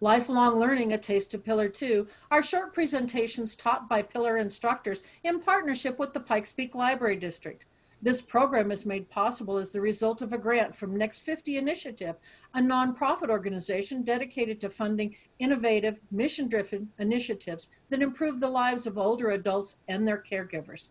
Lifelong Learning, A Taste of Pillar 2 are short presentations taught by Pillar instructors in partnership with the Pikes Peak Library District. This program is made possible as the result of a grant from Next 50 Initiative, a nonprofit organization dedicated to funding innovative, mission driven initiatives that improve the lives of older adults and their caregivers.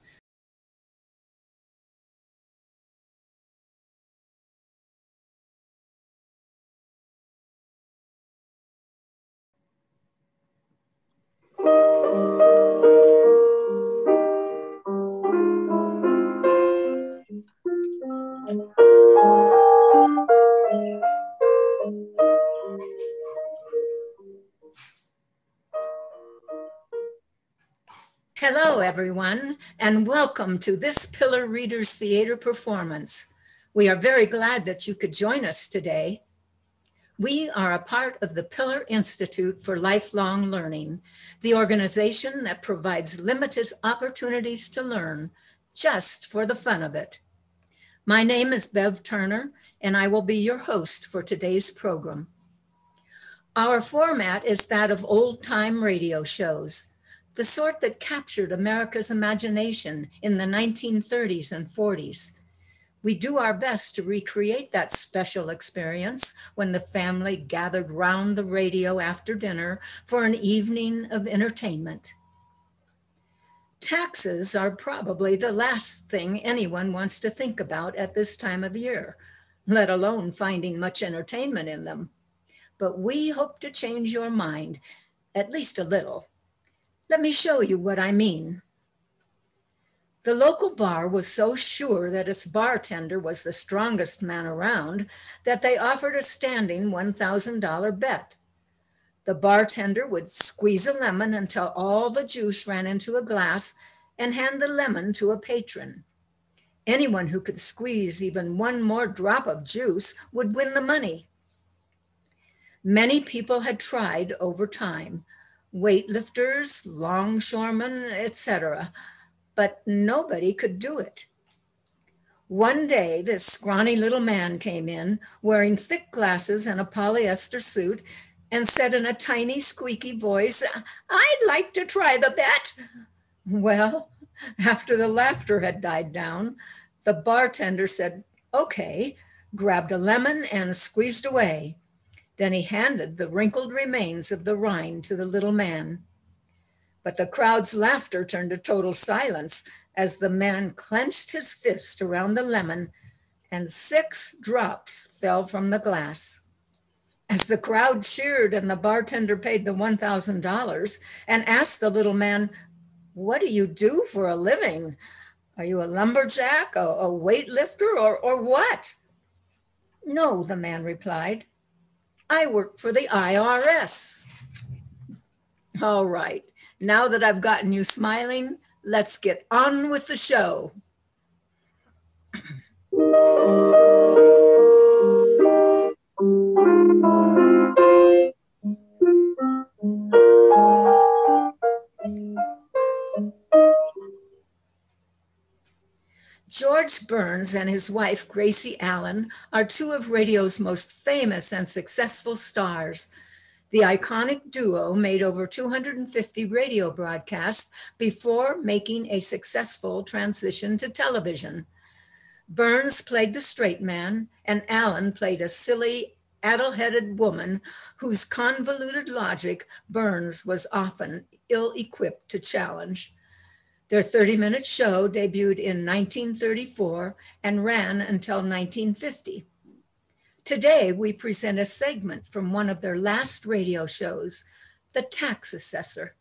Hello, everyone, and welcome to this Pillar Readers Theater performance. We are very glad that you could join us today. We are a part of the Pillar Institute for Lifelong Learning, the organization that provides limited opportunities to learn just for the fun of it. My name is Bev Turner, and I will be your host for today's program. Our format is that of old time radio shows the sort that captured America's imagination in the 1930s and 40s. We do our best to recreate that special experience when the family gathered round the radio after dinner for an evening of entertainment. Taxes are probably the last thing anyone wants to think about at this time of year, let alone finding much entertainment in them. But we hope to change your mind, at least a little. Let me show you what I mean. The local bar was so sure that its bartender was the strongest man around that they offered a standing $1,000 bet. The bartender would squeeze a lemon until all the juice ran into a glass and hand the lemon to a patron. Anyone who could squeeze even one more drop of juice would win the money. Many people had tried over time, weightlifters, longshoremen, etc. But nobody could do it. One day, this scrawny little man came in wearing thick glasses and a polyester suit and said in a tiny, squeaky voice, I'd like to try the bet. Well, after the laughter had died down, the bartender said, Okay, grabbed a lemon and squeezed away. Then he handed the wrinkled remains of the rind to the little man. But the crowd's laughter turned to total silence as the man clenched his fist around the lemon and six drops fell from the glass. As the crowd cheered and the bartender paid the $1,000 and asked the little man, What do you do for a living? Are you a lumberjack, a, a weightlifter, or, or what? No, the man replied. I work for the IRS. All right, now that I've gotten you smiling, let's get on with the show. George Burns and his wife, Gracie Allen, are two of radio's most famous and successful stars. The iconic duo made over 250 radio broadcasts before making a successful transition to television. Burns played the straight man, and Allen played a silly, addle headed woman whose convoluted logic Burns was often ill equipped to challenge. Their 30 minute show debuted in 1934 and ran until 1950. Today, we present a segment from one of their last radio shows, The Tax Assessor,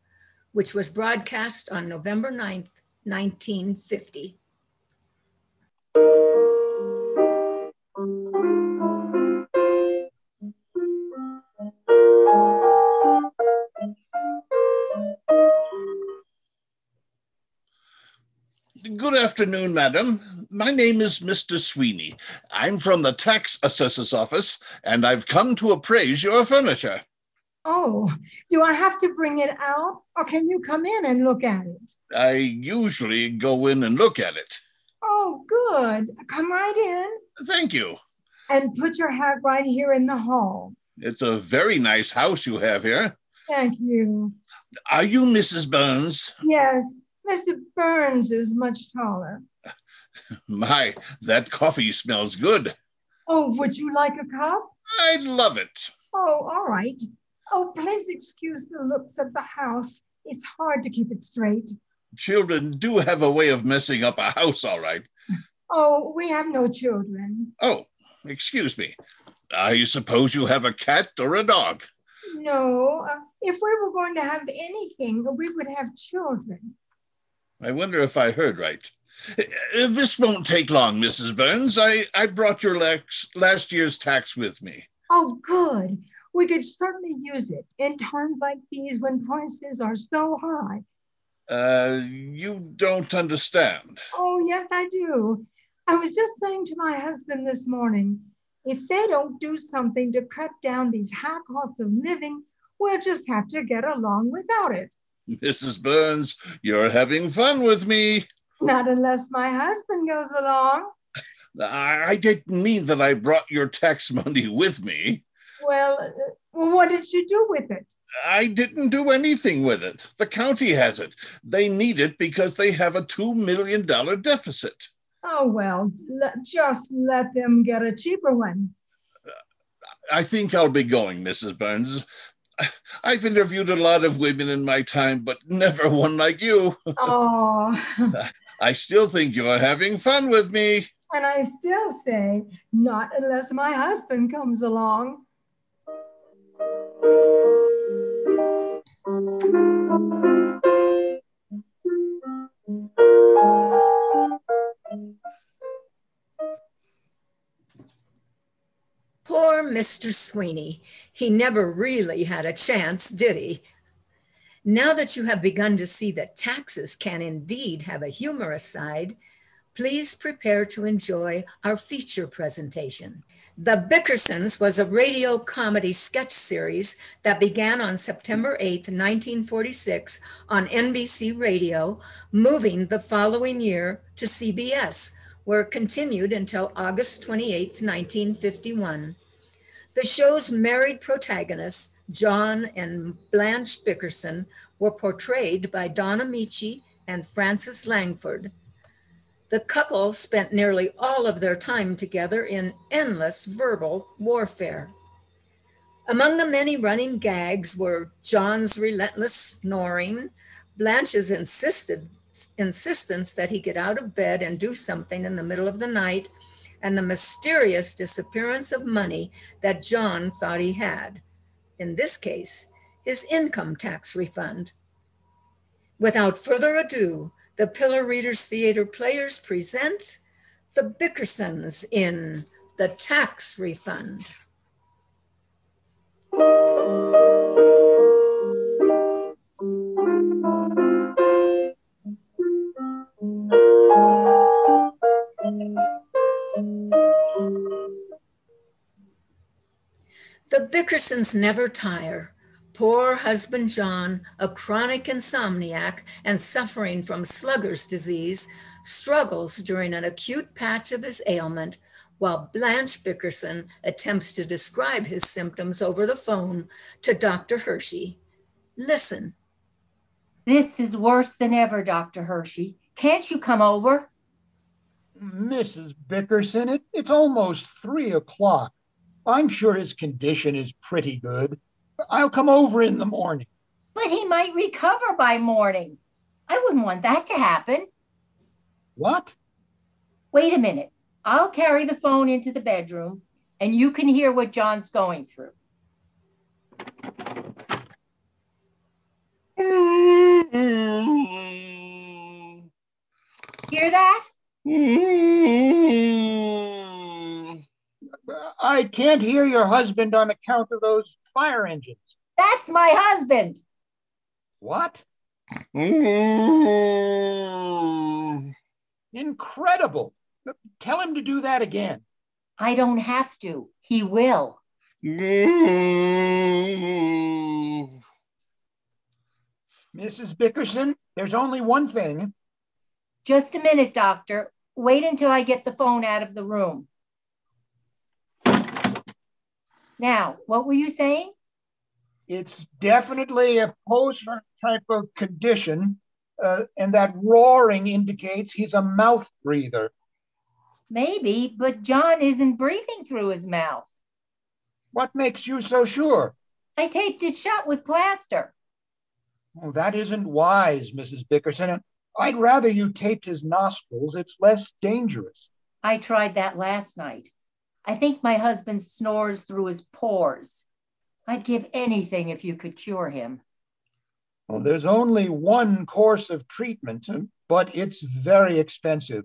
which was broadcast on November 9th, 1950. Good afternoon, madam. My name is Mr. Sweeney. I'm from the tax assessor's office, and I've come to appraise your furniture. Oh, do I have to bring it out, or can you come in and look at it? I usually go in and look at it. Oh, good. Come right in Thank you. and put your hat right here in the hall. It's a very nice house you have here. Thank you. Are you Mrs. Burns? Yes, Mr. Burns is much taller. My, that coffee smells good. Oh, would you like a cup? I'd love it. Oh, all right. Oh, please excuse the looks of the house. It's hard to keep it straight. Children do have a way of messing up a house, all right. Oh, we have no children. Oh, excuse me. I suppose you have a cat or a dog. No, uh, if we were going to have anything, we would have children. I wonder if I heard right. Uh, This won't take long, Mrs. Burns. I, I brought your last, last year's tax with me. Oh, good. We could certainly use it in times like these when prices are so high. Uh, you don't understand. Oh, yes, I do. I was just saying to my husband this morning if they don't do something to cut down these high costs of living, we'll just have to get along without it. Mrs. Burns, you're having fun with me. Not unless my husband goes along. I, didn't mean that I brought your tax money with me. Well, uh, what did you do with it? I didn't do anything with it. The county has it. They need it because they have a $2 million deficit. Oh, well, let, just let them get a cheaper one. I think I'll be going, Mrs. Burns. I've interviewed a lot of women in my time, but never one like you. Oh, I still think you're having fun with me. and I still say, not unless my husband comes along. Poor Mr. Sweeney. He never really had a chance, did he? Now that you have begun to see that taxes can indeed have a humorous side, please prepare to enjoy our feature presentation. The Bickersons was a radio comedy sketch series that began on September 8, 1946 on NBC Radio, moving the following year to CBS, where it continued until August 28, 1951. The show's married protagonists, John and Blanche Bickerson, were portrayed by Don Ameche and Frances Langford. The couple spent nearly all of their time together in endless verbal warfare. Among the many running gags were John's relentless snoring, Blanche's insisted, insistence that he get out of bed and do something in the middle of the night, and the mysterious disappearance of money that John thought he had. In this case, his income tax refund. Without further ado, the Pillar Readers Theater Players present The Bickersons in The Tax Refund. The Bickersons never tire. Poor husband John, a chronic insomniac and suffering from slugger's disease, struggles during an acute patch of his ailment, while Blanche Bickerson attempts to describe his symptoms over the phone to Dr. Hershey. Listen, This is worse than ever, Dr. Hershey. Can't you come over? Mrs. Bickerson, it, it's almost three o'clock. I'm sure his condition is pretty good. I'll come over in the morning. But he might recover by morning. I wouldn't want that to happen. What? Wait a minute. I'll carry the phone into the bedroom and you can hear what John's going through. Hear that? Mm-hmm. I can't hear your husband on account of those fire engines. That's my husband. What? Mm-hmm. Incredible. Tell him to do that again. I don't have to. He will. Mm-hmm. Mrs. Bickerson, there's only one thing. Just a minute, doctor. Wait until I get the phone out of the room. Now, what were you saying? It's definitely a post type of condition, uh, and that roaring indicates he's a mouth breather. Maybe, but John isn't breathing through his mouth. What makes you so sure? I taped it shut with plaster. Oh, that isn't wise, Mrs. Bickerson. I'd rather you taped his nostrils. It's less dangerous. I tried that last night. I think my husband snores through his pores. I'd give anything if you could cure him. Well, there's only one course of treatment, but it's very expensive.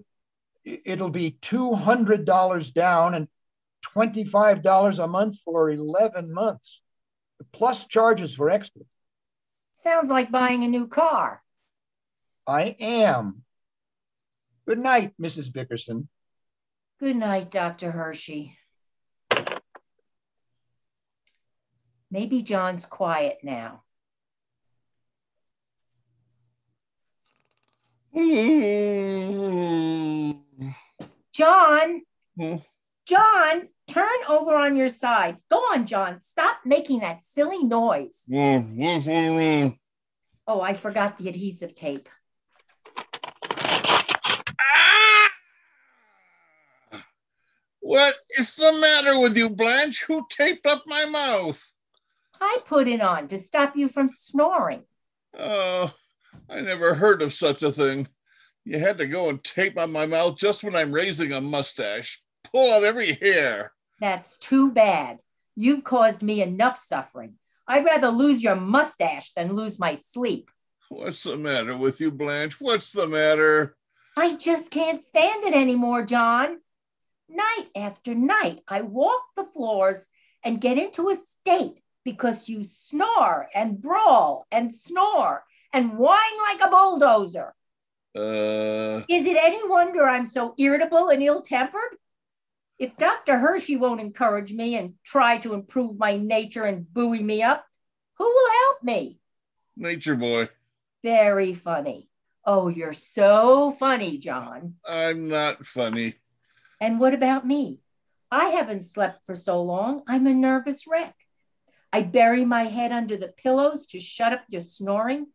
It'll be $200 down and $25 a month for 11 months, plus charges for extra. Sounds like buying a new car. I am. Good night, Mrs. Bickerson. Good night, Dr. Hershey. Maybe John's quiet now. John? John, turn over on your side. Go on, John. Stop making that silly noise. Mm, oh, I forgot the adhesive tape. What is the matter with you, Blanche? Who taped up my mouth? I put it on to stop you from snoring. Oh, I never heard of such a thing. You had to go and tape on my mouth just when I'm raising a mustache. Pull out every hair. That's too bad. You've caused me enough suffering. I'd rather lose your mustache than lose my sleep. What's the matter with you, Blanche? What's the matter? I just can't stand it anymore, John. Night after night, I walk the floors and get into a state because you snore and brawl and snore and whine like a bulldozer. Uh, Is it any wonder I'm so irritable and ill tempered? If Dr. Hershey won't encourage me and try to improve my nature and buoy me up, who will help me? nature boy. Very funny. Oh, you're so funny, John. I'm not funny. And what about me? I haven't slept for so long, I'm a nervous wreck. I bury my head under the pillows to shut up your snoring.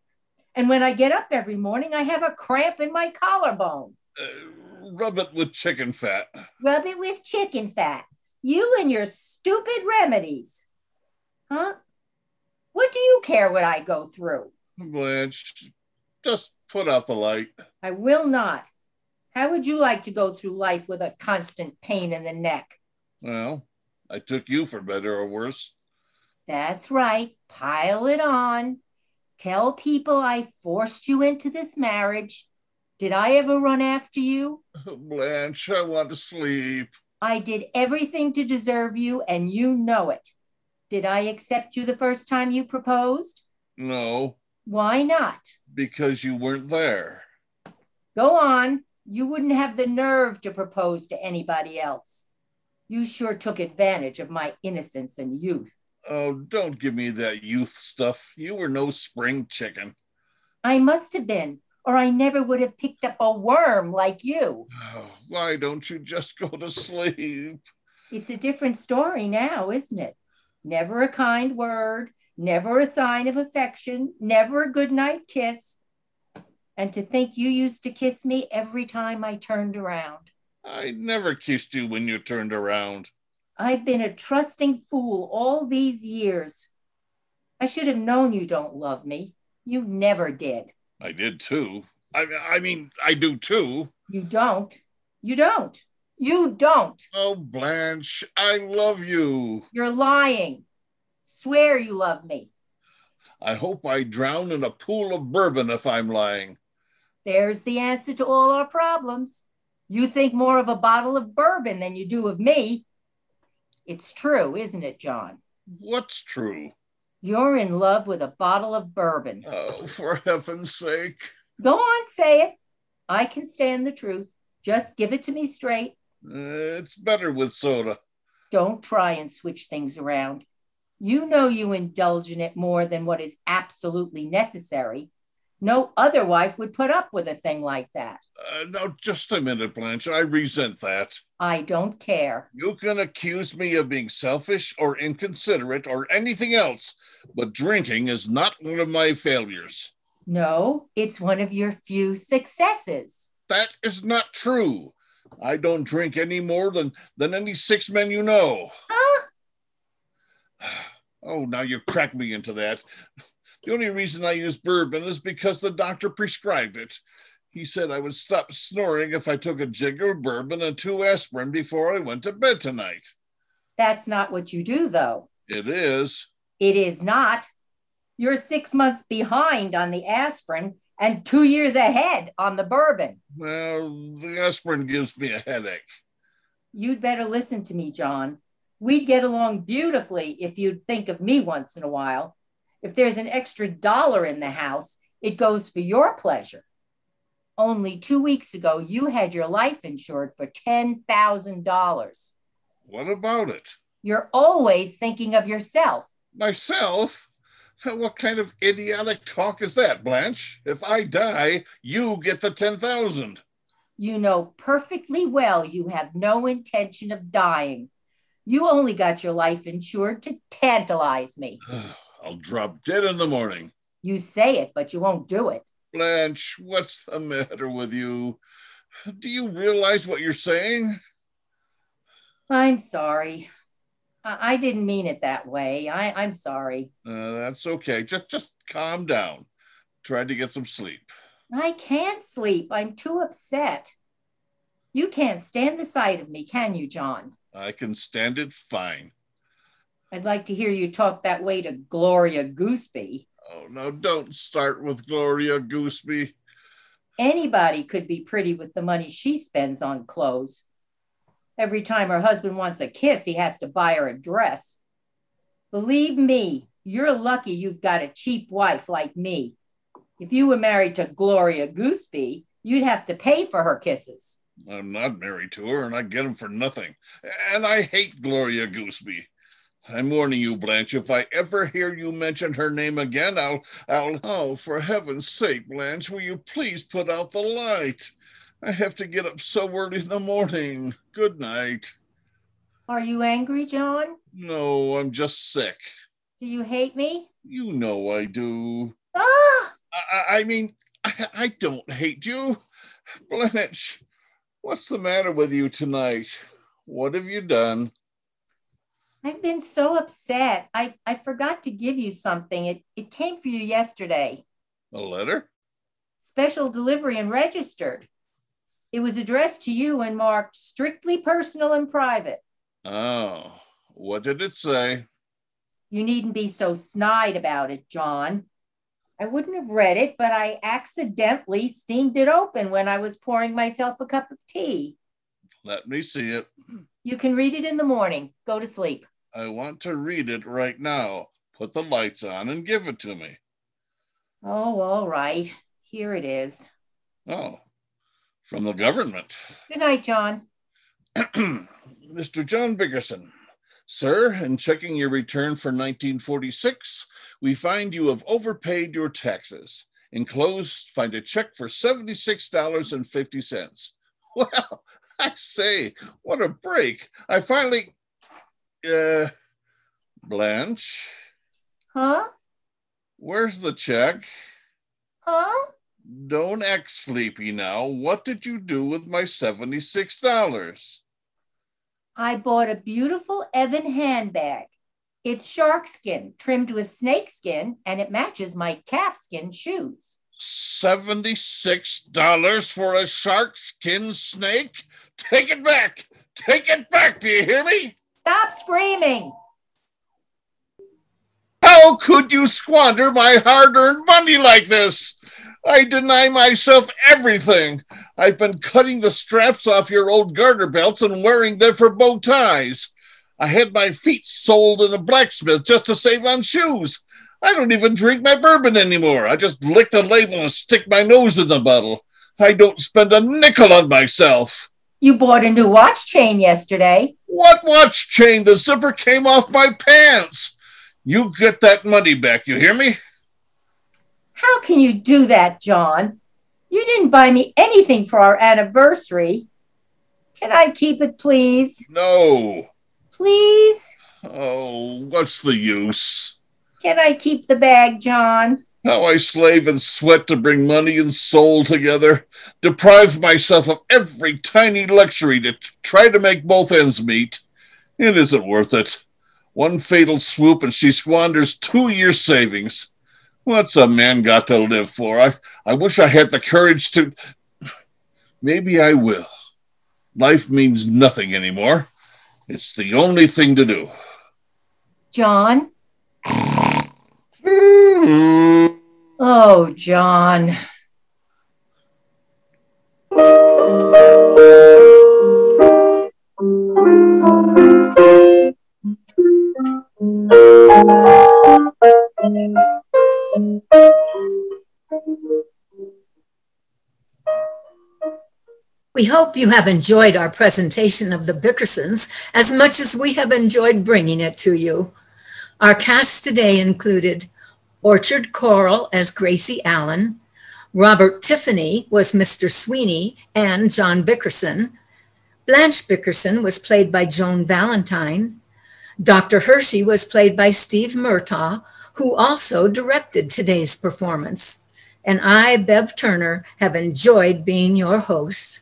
And when I get up every morning, I have a cramp in my collarbone. Uh, rub it with chicken fat. Rub it with chicken fat. You and your stupid remedies. Huh? What do you care what I go through? Blanche, just put out the light. I will not. How would you like to go through life with a constant pain in the neck? Well, I took you for better or worse. That's right. Pile it on. Tell people I forced you into this marriage. Did I ever run after you? Oh, Blanche, I want to sleep. I did everything to deserve you, and you know it. Did I accept you the first time you proposed? No, Why not? because you weren't there. Go on. You wouldn't have the nerve to propose to anybody else. You sure took advantage of my innocence and youth. Oh, don't give me that youth stuff. You were no spring chicken. I must have been, or I never would have picked up a worm like you. Oh, why don't you just go to sleep? It's a different story now, isn't it? Never a kind word, never a sign of affection, never a goodnight kiss. And to think you used to kiss me every time I turned around. I never kissed you when you turned around. I've been a trusting fool all these years. I should have known you don't love me. You never did. I did too. I, I mean, I do too. You don't. You don't. You don't. Oh, Blanche, I love you. You're lying. Swear you love me. I hope I drown in a pool of bourbon if I'm lying. There's the answer to all our problems. You think more of a bottle of bourbon than you do of me. It's true, isn't it, John? What's true? You're in love with a bottle of bourbon. Oh, for heaven's sake. Go on, say it. I can stand the truth. Just give it to me straight. Uh, it's better with soda. Don't try and switch things around. You know you indulge in it more than what is absolutely necessary. No other wife would put up with a thing like that. Uh, now, just a minute, Blanche. I resent that. I don't care. You can accuse me of being selfish or inconsiderate or anything else, but drinking is not one of my failures. No, it's one of your few successes. That is not true. I don't drink any more than, than any six men you know. Huh? Oh, now you crack me into that. The only reason I use bourbon is because the doctor prescribed it. He said I would stop snoring if I took a jig of bourbon and two aspirin before I went to bed tonight. That's not what you do, though. It is. It is not. You're six months behind on the aspirin and two years ahead on the bourbon. Well, the aspirin gives me a headache. You'd better listen to me, John. We'd get along beautifully if you'd think of me once in a while. If there's an extra dollar in the house, it goes for your pleasure. Only two weeks ago, you had your life insured for $10,000. What about it? You're always thinking of yourself. Myself? What kind of idiotic talk is that, Blanche? If I die, you get the 10,000. You know perfectly well you have no intention of dying. You only got your life insured to tantalize me. I'll drop dead in the morning. You say it, but you won't do it. Blanche, what's the matter with you? Do you realize what you're saying? I'm sorry. I, I didn't mean it that way. I, I'm sorry. Uh, that's okay. Just just calm down. Try to get some sleep. I can't sleep. I'm too upset. You can't stand the sight of me, can you, John? I can stand it fine. I'd like to hear you talk that way to Gloria Gooseby. Oh, no, don't start with Gloria Gooseby. Anybody could be pretty with the money she spends on clothes. Every time her husband wants a kiss, he has to buy her a dress. Believe me, you're lucky you've got a cheap wife like me. If you were married to Gloria Gooseby, you'd have to pay for her kisses. I'm not married to her, and I get them for nothing. And I hate Gloria Gooseby. I'm warning you, Blanche. If I ever hear you mention her name again, I'll, I'll. Oh, for heaven's sake, Blanche, will you please put out the light? I have to get up so early in the morning. Good night. Are you angry, John? No, I'm just sick. Do you hate me? You know I do. Ah! I, I mean, I, I don't hate you. Blanche, what's the matter with you tonight? What have you done? I've been so upset. I, I forgot to give you something. It, it came for you yesterday. A letter? Special delivery and registered. It was addressed to you and marked strictly personal and private. Oh, what did it say? You needn't be so snide about it, John. I wouldn't have read it, but I accidentally steamed it open when I was pouring myself a cup of tea. Let me see it. You can read it in the morning. Go to sleep. I want to read it right now. Put the lights on and give it to me. Oh, all right. Here it is. Oh, from the government. Good night, John. Mr. John Bickerson. Sir, in checking your return for 1946, we find you have overpaid your taxes. Enclosed, find a check for $76.50. Well, I say, what a break. I finally. Uh, Blanche, Huh? where's the check? Huh? Don't act sleepy now. What did you do with my $76? I bought a beautiful Evan handbag. It's shark skin trimmed with snake skin, and it matches my calfskin shoes. $76 for a shark skin snake? Take it back! Take it back! Do you hear me? Stop screaming! How could you squander my hard earned money like this? I deny myself everything. I've been cutting the straps off your old garter belts and wearing them for bow ties. I had my feet soled in a blacksmith just to save on shoes. I don't even drink my bourbon anymore. I just lick the label and stick my nose in the bottle. I don't spend a nickel on myself. You bought a new watch chain yesterday. What watch chain? The zipper came off my pants. You get that money back, you hear me? How can you do that, John? You didn't buy me anything for our anniversary. Can I keep it, please? No. Please? Oh, what's the use? Can I keep the bag, John? How I slave and sweat to bring money and soul together, deprive myself of every tiny luxury to try to make both ends meet. It isn't worth it. One fatal swoop and she squanders two years' savings. What's a man got to live for? I, I wish I had the courage to. Maybe I will. Life means nothing anymore. It's the only thing to do. John? Oh, John. We hope you have enjoyed our presentation of the Bickersons as much as we have enjoyed bringing it to you. Our cast today included Orchard Coral as Gracie Allen, Robert Tiffany was Mr. Sweeney and John Bickerson, Blanche Bickerson was played by Joan Valentine, Dr. Hershey was played by Steve Murtaugh, who also directed today's performance. And I, Bev Turner, have enjoyed being your host.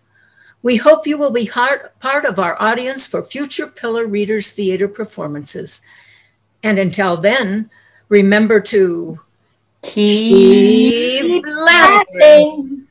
We hope you will be part, part of our audience for future Pillar Readers Theater performances. And until then, remember to keep, keep laughing. laughing.